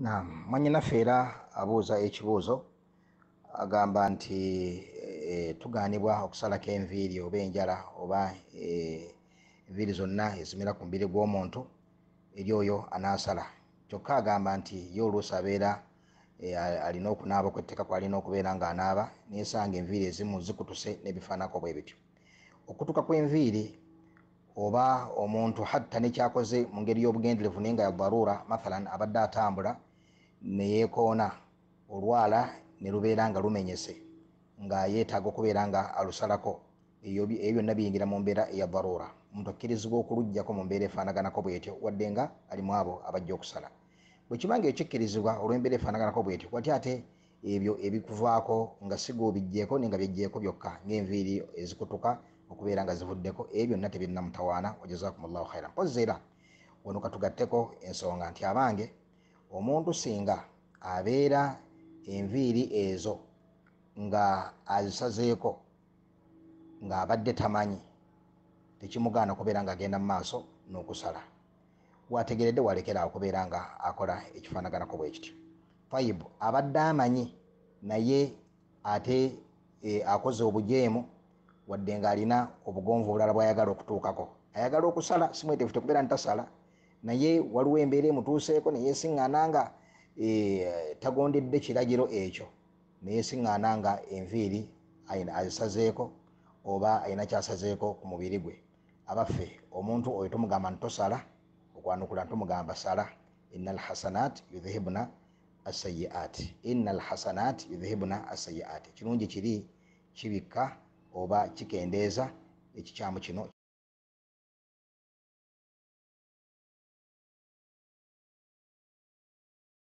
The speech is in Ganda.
Mwannyinaffe era abuuza ekibuuzo agamba nti e, tugaanibwa okusalako enviiri oba enjala oba e, enviiri zonna ezimera ku mubiri gw'omuntu eri oyo anaasala. Kyokka agamba nti ye oluusi abeera e, alina okunaaba okwetteka kwalina okubeera ng'anaaba nensanga enviiri ezimu zikutuse n'ebifaanako bwe bityo. Okutuka kw'enviiri oba omuntu hatta nekyakoze mu ngeri y'obugenderevu naye nga ya daruura mathalan abadde atambula neyeekoona olwala ne lubeera nga lumenyese nga yeetaaga okubeera nga alusalako. Ebyo byonna biyingira mu mbeera eya daruura omuntu akkirizibwa okuluggyako mu mbeera efaanaganako bwetyo wadde nga ali mu abo abajja okusala. Bwe kiba nga ekikkirizibwa olw'embeera efaanaganako bwetyo wati ate ebyo ebikuvaako nga sigoobijjeeko naye nga byejjeeko byokka ng'enviiri ezikutuka okubeera nga zivuddeko ebyo byonna tebirina mutawaana wajazakum llahu khaira mpozi era wano katugatteko ensonga nti abange omuntu singa abeera enviiri ezo nga azisazeeko ng'abadde tamanyi tekimugaana kubeera ng'agenda mu maaso n'okusala. Wategeredde walekera okubeera nga akola ekifaanaganako bwe kityo. Tayibu abadde amanyi naye ate e, akoze obujeemu wadde ng'alina obugonvu obulala bw'ayagala okutuukako. Ayagala okusala simweteefu tekubeera ntasala naye waliwo embeera emutuuseeko neyeesiŋŋaana nga e, tagondedde kiragiro ekyo. Neyeesiŋŋaana nga enviiri azisazeeko oba alina kyasazeeko ku mubiri gwe. Abaffe omuntu oyo tumugamba ntosala okwanukula ntumugamba sala. Ina alhasanat yudhihibuna asayiat ina alhasanat yudhihibuna asayiat kirungi kiri kibikka oba kikendeeza ekikyamu kino